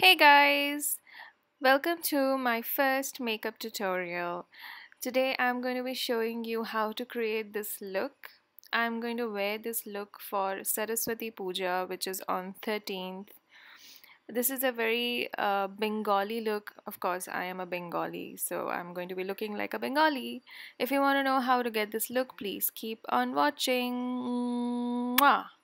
Hey guys, welcome to my first makeup tutorial. Today I'm going to be showing you how to create this look. I'm going to wear this look for Saraswati Puja which is on 13th. This is a very uh, Bengali look. Of course, I am a Bengali, so I'm going to be looking like a Bengali. If you want to know how to get this look, please keep on watching. Mwah!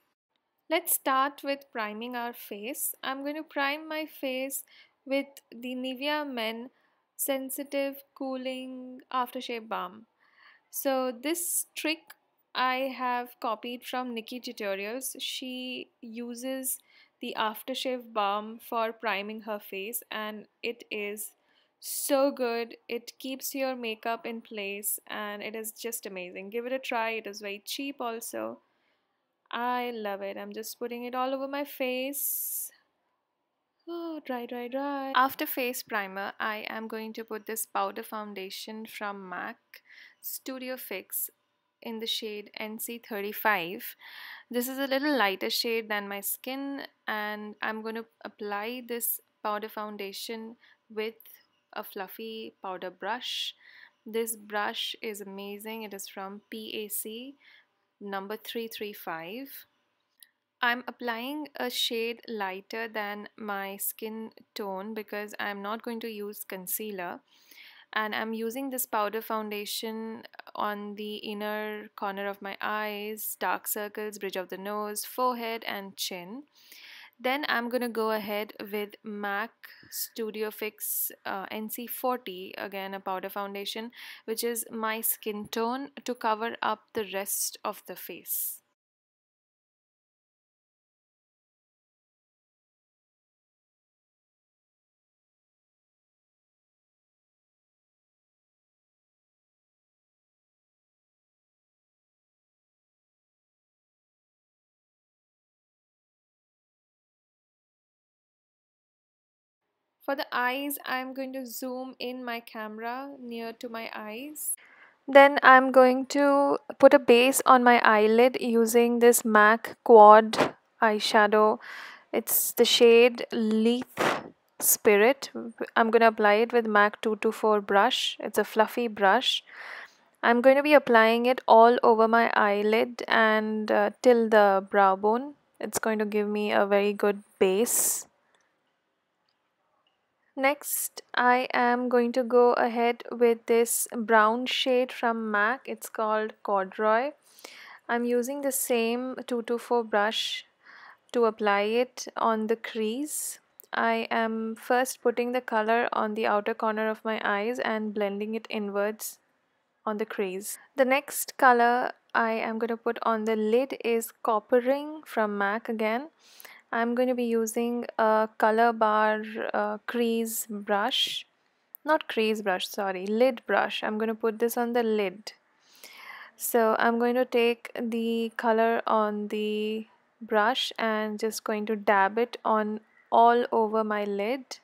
Let's start with priming our face. I'm going to prime my face with the Nivea Men Sensitive Cooling Aftershave Balm. So this trick I have copied from NikkieTutorials. She uses the aftershave balm for priming her face and it is so good. It keeps your makeup in place and it is just amazing. Give it a try. It is very cheap also. I love it. I'm just putting it all over my face. Oh, dry, dry, dry. After face primer, I am going to put this powder foundation from MAC Studio Fix in the shade NC35. This is a little lighter shade than my skin and I'm going to apply this powder foundation with a fluffy powder brush. This brush is amazing. It is from PAC number 335. I'm applying a shade lighter than my skin tone because I'm not going to use concealer and I'm using this powder foundation on the inner corner of my eyes, dark circles, bridge of the nose, forehead and chin. Then I'm going to go ahead with MAC Studio Fix uh, NC40, again a powder foundation, which is my skin tone to cover up the rest of the face. For the eyes, I'm going to zoom in my camera near to my eyes. Then I'm going to put a base on my eyelid using this MAC Quad eyeshadow. It's the shade Lithe Spirit. I'm going to apply it with MAC 224 brush. It's a fluffy brush. I'm going to be applying it all over my eyelid and uh, till the brow bone. It's going to give me a very good base. Next, I am going to go ahead with this brown shade from MAC. It's called Corduroy. I'm using the same 224 brush to apply it on the crease. I am first putting the color on the outer corner of my eyes and blending it inwards on the crease. The next color I am going to put on the lid is Coppering from MAC again. I'm going to be using a Colorbar uh, crease brush. Not crease brush sorry lid brush. I'm going to put this on the lid. So I'm going to take the color on the brush and just going to dab it on all over my lid.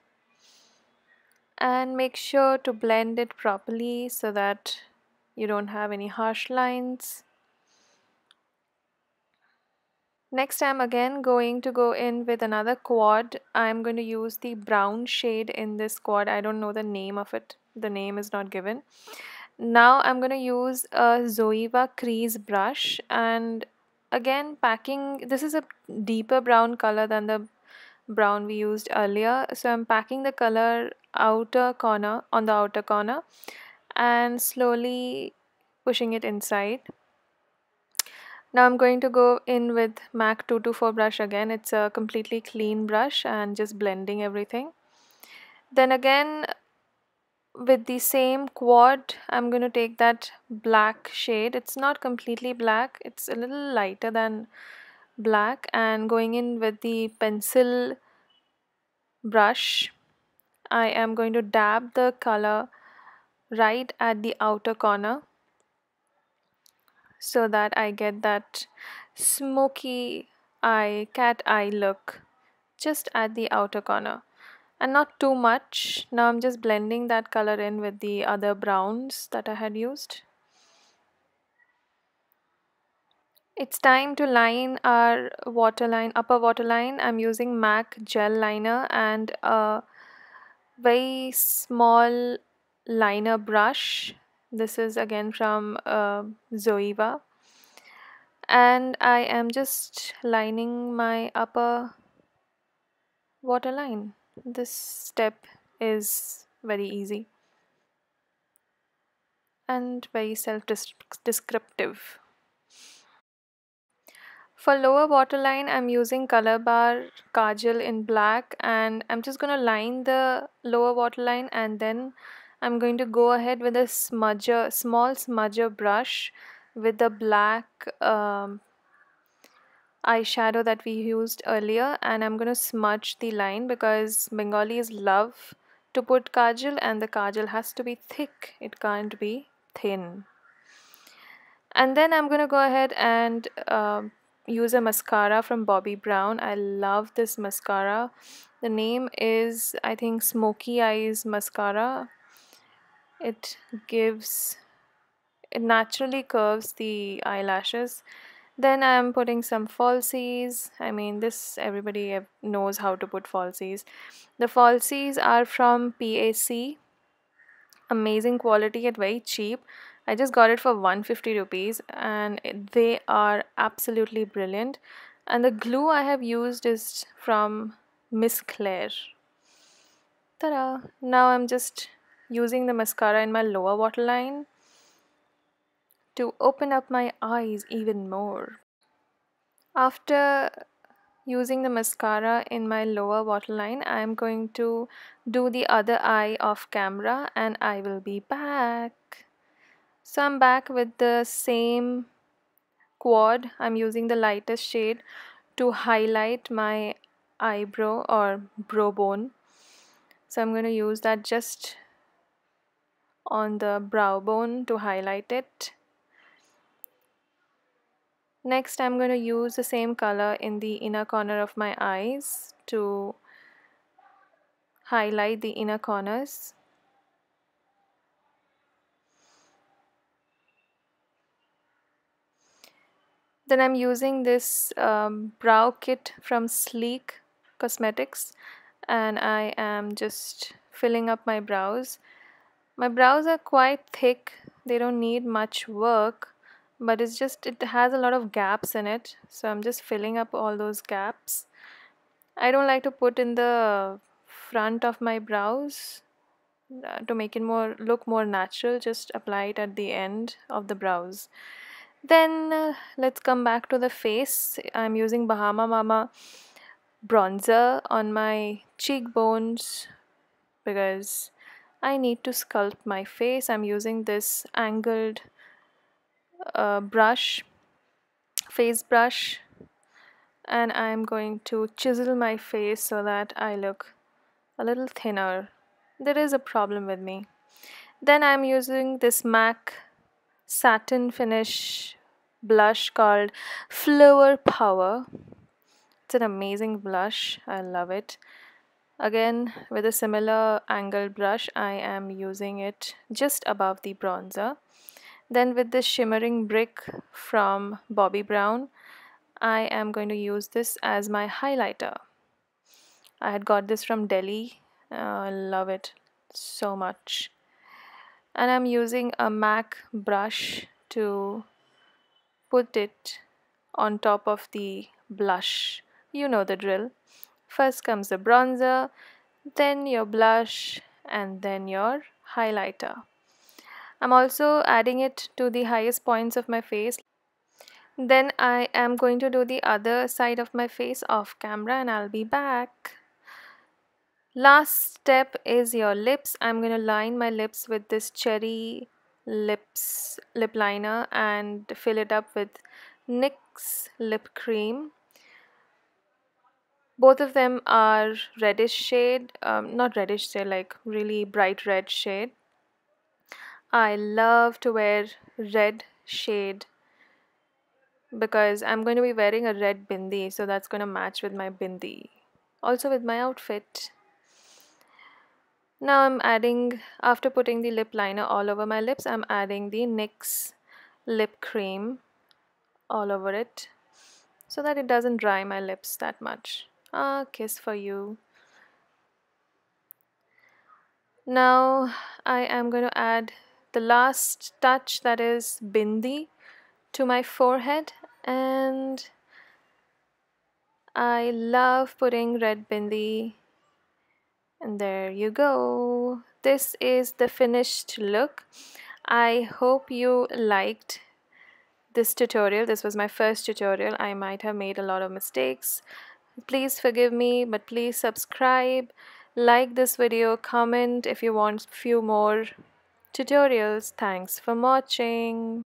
And make sure to blend it properly so that you don't have any harsh lines Next I'm again going to go in with another quad. I'm going to use the brown shade in this quad. I don't know the name of it. The name is not given. Now I'm going to use a Zoeva crease brush and again packing this is a deeper brown color than the brown we used earlier so I'm packing the color outer corner on the outer corner and slowly pushing it inside now I'm going to go in with MAC 224 brush again. It's a completely clean brush and just blending everything. Then again with the same quad I'm going to take that black shade. It's not completely black. It's a little lighter than black and going in with the pencil brush I am going to dab the color right at the outer corner so that I get that smoky eye, cat eye look just at the outer corner and not too much. Now I'm just blending that color in with the other browns that I had used. It's time to line our waterline, upper waterline. I'm using MAC gel liner and a very small liner brush. This is again from uh, Zoeva. And I am just lining my upper waterline. This step is very easy and very self-descriptive. For lower waterline, I'm using Colorbar Kajal in black and I'm just going to line the lower waterline and then I'm going to go ahead with a smudger, small smudger brush with the black um, eyeshadow that we used earlier and I'm going to smudge the line because Bengalis love to put kajal and the kajal has to be thick. It can't be thin. And then I'm going to go ahead and uh, use a mascara from Bobbi Brown. I love this mascara. The name is, I think, Smoky Eyes Mascara. It gives, it naturally curves the eyelashes. Then I'm putting some falsies. I mean, this everybody knows how to put falsies. The falsies are from PAC. Amazing quality at very cheap. I just got it for 150 rupees and they are absolutely brilliant. And the glue I have used is from Miss Claire. Ta-da! Now I'm just using the mascara in my lower waterline to open up my eyes even more. After using the mascara in my lower waterline, I am going to do the other eye off camera and I will be back. So I'm back with the same quad. I'm using the lightest shade to highlight my eyebrow or brow bone. So I'm going to use that just on the brow bone to highlight it. Next I'm going to use the same color in the inner corner of my eyes to highlight the inner corners. Then I'm using this um, brow kit from Sleek Cosmetics and I am just filling up my brows. My brows are quite thick, they don't need much work, but it's just, it has a lot of gaps in it. So I'm just filling up all those gaps. I don't like to put in the front of my brows uh, to make it more look more natural just apply it at the end of the brows then uh, let's come back to the face. I'm using Bahama Mama bronzer on my cheekbones because I need to sculpt my face. I'm using this angled uh, brush, face brush, and I'm going to chisel my face so that I look a little thinner. There is a problem with me. Then I'm using this MAC satin finish blush called Flower Power. It's an amazing blush. I love it. Again, with a similar angle brush, I am using it just above the bronzer. Then with this shimmering brick from Bobbi Brown, I am going to use this as my highlighter. I had got this from Delhi. Uh, I love it so much and I'm using a MAC brush to put it on top of the blush. You know the drill. First comes the bronzer, then your blush, and then your highlighter. I'm also adding it to the highest points of my face. Then I am going to do the other side of my face off camera and I'll be back. Last step is your lips. I'm going to line my lips with this cherry lips lip liner and fill it up with NYX lip cream. Both of them are reddish shade, um, not reddish, they're like really bright red shade. I love to wear red shade because I'm going to be wearing a red bindi, so that's going to match with my bindi. Also with my outfit. Now I'm adding, after putting the lip liner all over my lips, I'm adding the NYX lip cream all over it so that it doesn't dry my lips that much. A kiss for you. Now I am going to add the last touch that is bindi to my forehead and I love putting red bindi. And there you go. This is the finished look. I hope you liked this tutorial. This was my first tutorial. I might have made a lot of mistakes please forgive me but please subscribe like this video comment if you want a few more tutorials. Thanks for watching